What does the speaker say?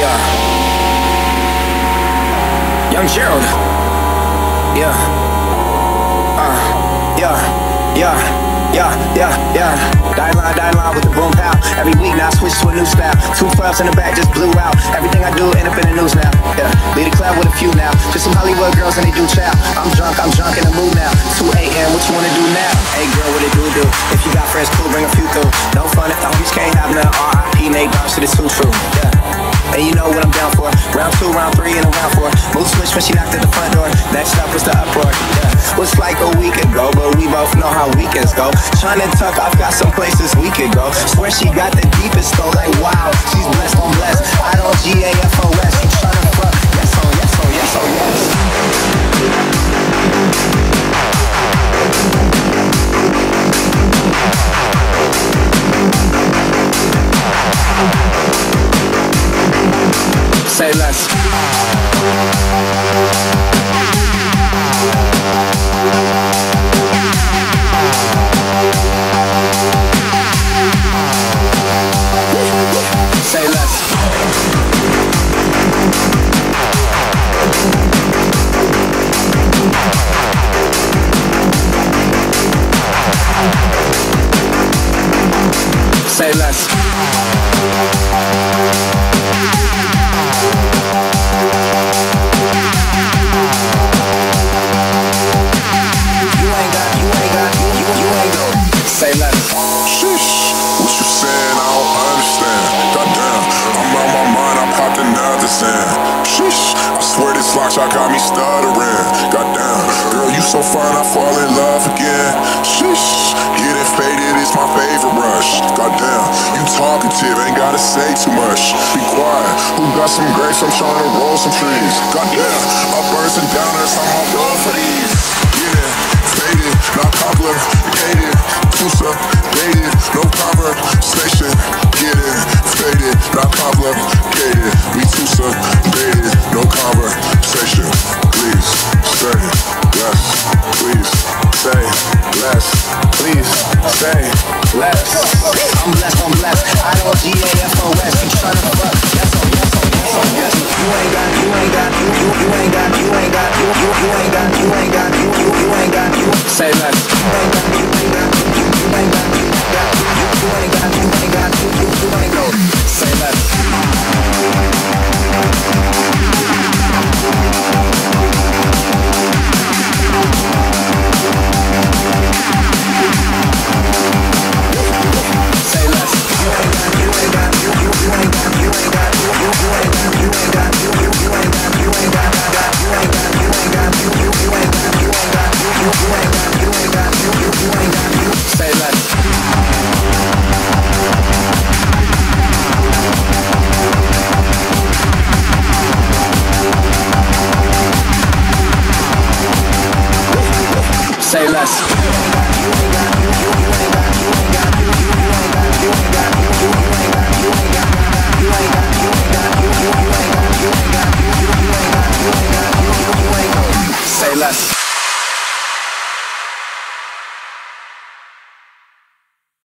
Yeah. Young Gerald. Yeah. Uh, yeah, yeah, yeah, yeah, yeah. Dillon, die line with the boom pow. Every week now I switch to a new style. Two twelves in the back just blew out. Everything I do end up in the news now. Yeah, lead a club with a few now. Just some Hollywood girls and they do chow. I'm drunk, I'm drunk in the mood now. 2 a.m. What you wanna do now? Hey girl, what it do do? If you got friends, cool, bring a few through. No fun if the homies can't have none. R.I.P. Nate Dogg, shit is too true. Yeah. And you know what I'm down for. Round two, round three, and a round four. Mood switch when she knocked at the front door. Next up was the uproar. Yeah. Was like a week ago, but we both know how weekends go. Trying to tuck, I've got some places we could go. Swear she got the deepest though, like wow. She's blessed on blessed. I don't G Say less. Lock shot got me stuttering. Goddamn, girl, you so fine, I fall in love again. Sheesh, it faded is my favorite rush. Goddamn, you talkative, ain't gotta say too much. Be quiet. Who got some grapes? I'm trying to roll some trees. Goddamn, uppers and downers, I'm on roll for these. Getting faded, not popular, complicated. Tusa, dated, no conversation. Less. I'm blessed, I'm blessed. I don't G A F O S. You tryna fuck? Say less.